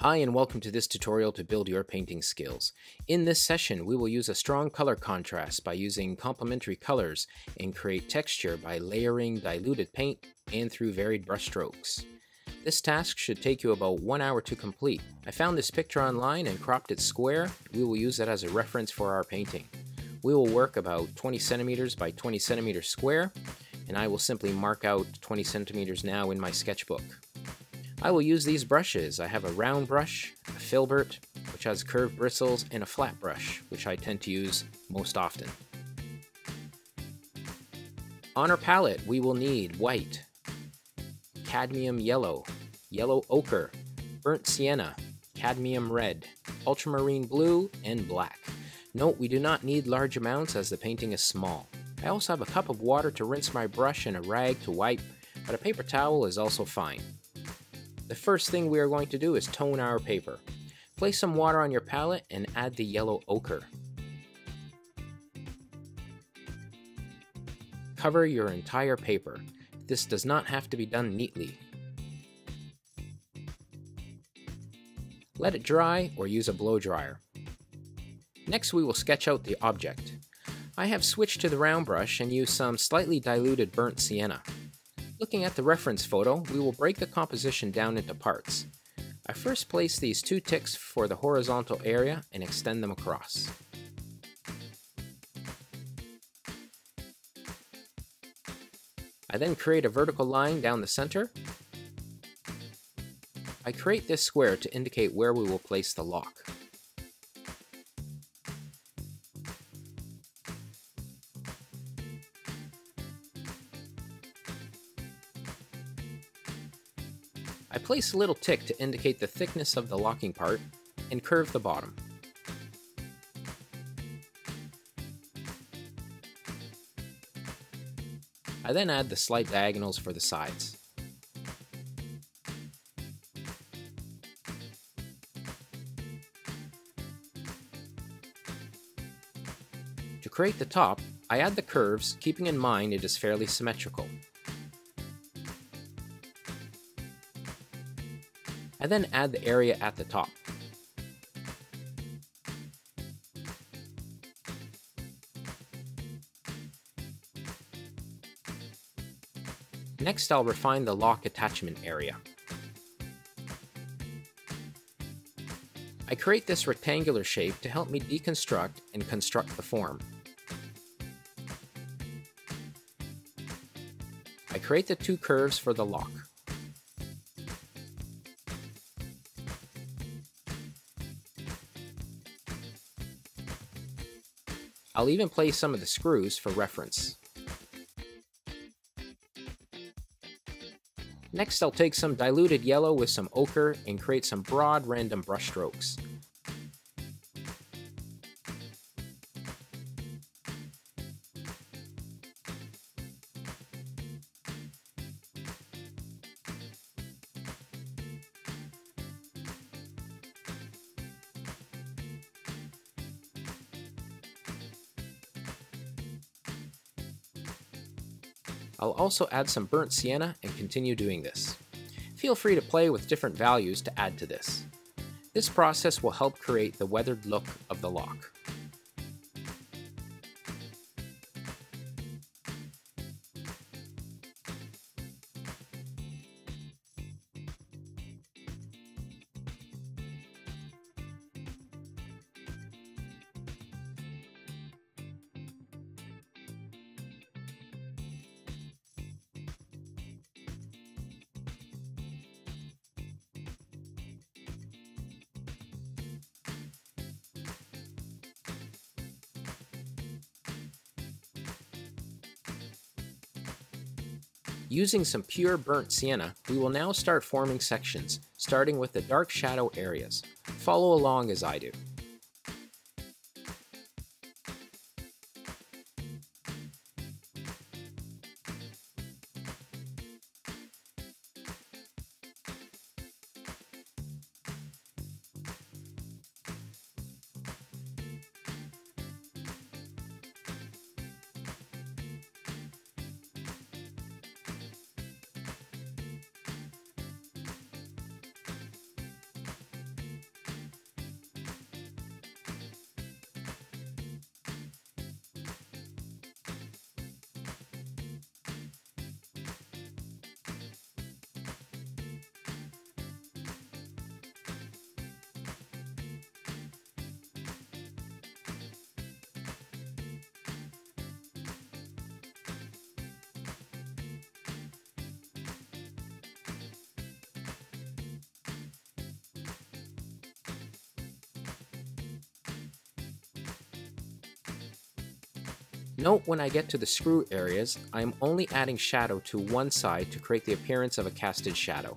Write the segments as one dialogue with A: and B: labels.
A: Hi and welcome to this tutorial to build your painting skills. In this session we will use a strong color contrast by using complementary colors and create texture by layering diluted paint and through varied brush strokes. This task should take you about one hour to complete. I found this picture online and cropped it square. We will use that as a reference for our painting. We will work about 20 centimeters by 20 centimeters square and I will simply mark out 20 centimeters now in my sketchbook. I will use these brushes. I have a round brush, a filbert, which has curved bristles, and a flat brush, which I tend to use most often. On our palette, we will need white, cadmium yellow, yellow ochre, burnt sienna, cadmium red, ultramarine blue, and black. Note we do not need large amounts as the painting is small. I also have a cup of water to rinse my brush and a rag to wipe, but a paper towel is also fine. The first thing we are going to do is tone our paper. Place some water on your palette and add the yellow ochre. Cover your entire paper. This does not have to be done neatly. Let it dry or use a blow dryer. Next we will sketch out the object. I have switched to the round brush and used some slightly diluted burnt sienna. Looking at the reference photo, we will break the composition down into parts. I first place these two ticks for the horizontal area and extend them across. I then create a vertical line down the center. I create this square to indicate where we will place the lock. I place a little tick to indicate the thickness of the locking part and curve the bottom. I then add the slight diagonals for the sides. To create the top, I add the curves, keeping in mind it is fairly symmetrical. I then add the area at the top. Next I'll refine the lock attachment area. I create this rectangular shape to help me deconstruct and construct the form. I create the two curves for the lock. I'll even place some of the screws for reference. Next I'll take some diluted yellow with some ochre and create some broad random brush strokes. I'll also add some burnt sienna and continue doing this. Feel free to play with different values to add to this. This process will help create the weathered look of the lock. Using some pure burnt sienna, we will now start forming sections, starting with the dark shadow areas. Follow along as I do. Note when I get to the screw areas, I am only adding shadow to one side to create the appearance of a casted shadow.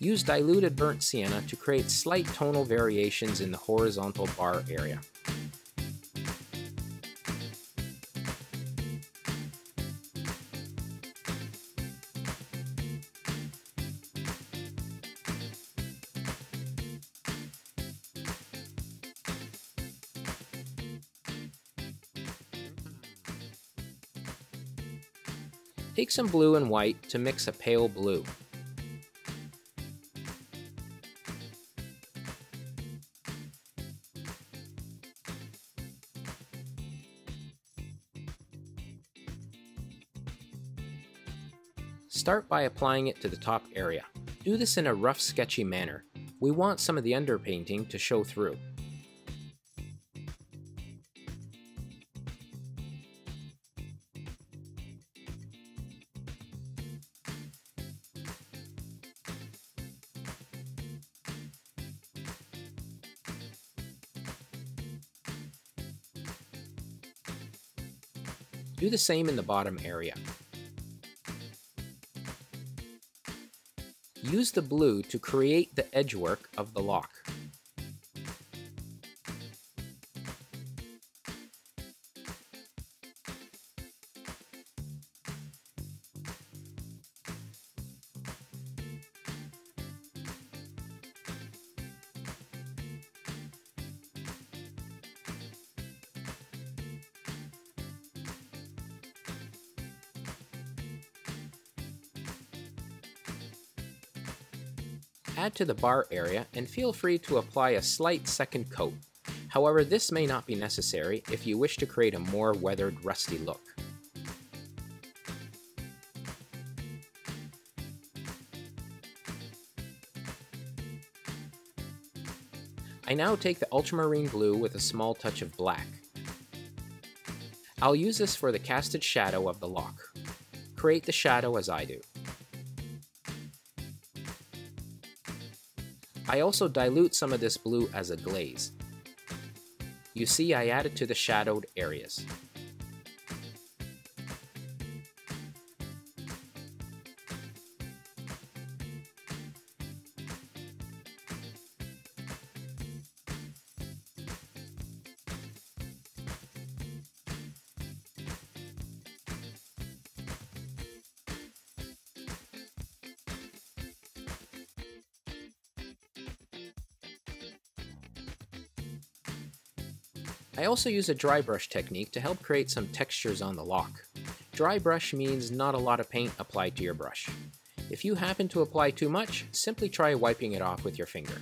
A: Use diluted burnt sienna to create slight tonal variations in the horizontal bar area. Take some blue and white to mix a pale blue. Start by applying it to the top area. Do this in a rough sketchy manner. We want some of the underpainting to show through. Do the same in the bottom area. Use the blue to create the edgework of the lock. Add to the bar area and feel free to apply a slight second coat. However, this may not be necessary if you wish to create a more weathered, rusty look. I now take the ultramarine blue with a small touch of black. I'll use this for the casted shadow of the lock. Create the shadow as I do. I also dilute some of this blue as a glaze. You see I added to the shadowed areas. I also use a dry brush technique to help create some textures on the lock. Dry brush means not a lot of paint applied to your brush. If you happen to apply too much, simply try wiping it off with your finger.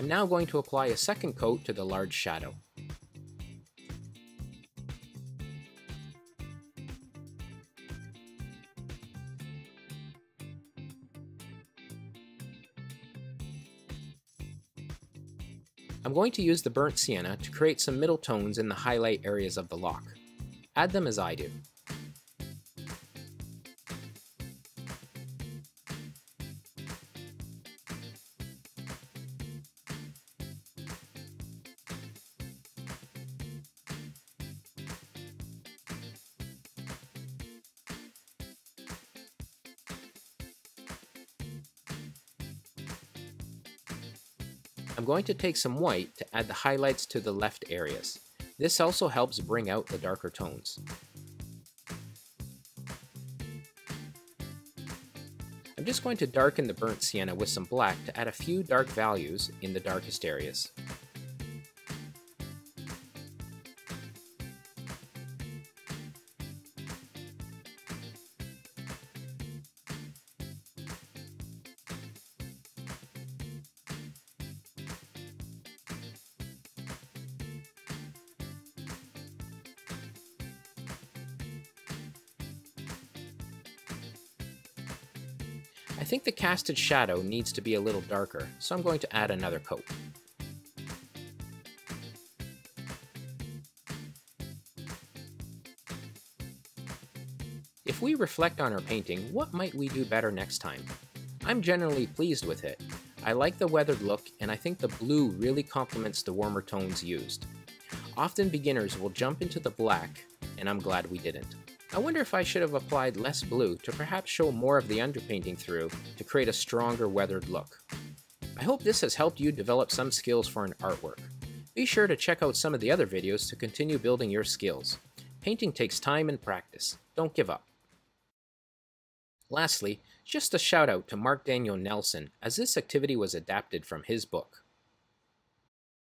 A: I'm now going to apply a second coat to the large shadow. I'm going to use the burnt sienna to create some middle tones in the highlight areas of the lock. Add them as I do. I'm going to take some white to add the highlights to the left areas. This also helps bring out the darker tones. I'm just going to darken the burnt sienna with some black to add a few dark values in the darkest areas. I think the casted shadow needs to be a little darker, so I'm going to add another coat. If we reflect on our painting, what might we do better next time? I'm generally pleased with it. I like the weathered look, and I think the blue really complements the warmer tones used. Often beginners will jump into the black, and I'm glad we didn't. I wonder if I should have applied less blue to perhaps show more of the underpainting through to create a stronger weathered look. I hope this has helped you develop some skills for an artwork. Be sure to check out some of the other videos to continue building your skills. Painting takes time and practice. Don't give up. Lastly, just a shout out to Mark Daniel Nelson as this activity was adapted from his book.